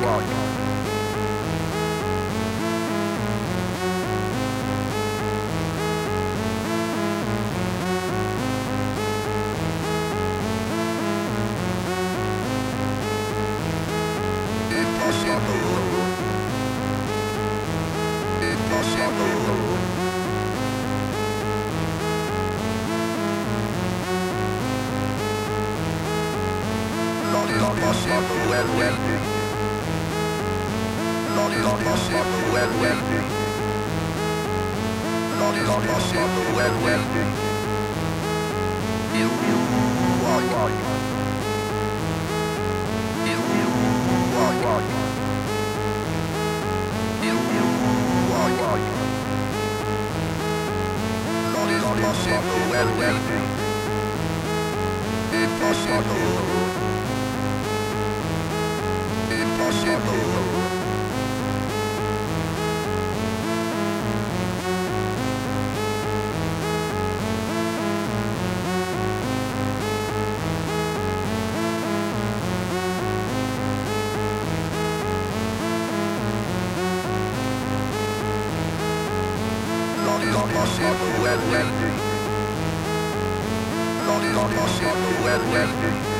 Wow. motherfucker wet wet. Not this motherfucker Impossible. Lollipop, lollipop, lollipop, lollipop, lollipop, lollipop, lollipop,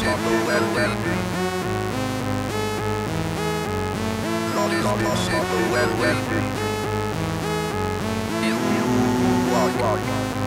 possible and Not is possible and You are.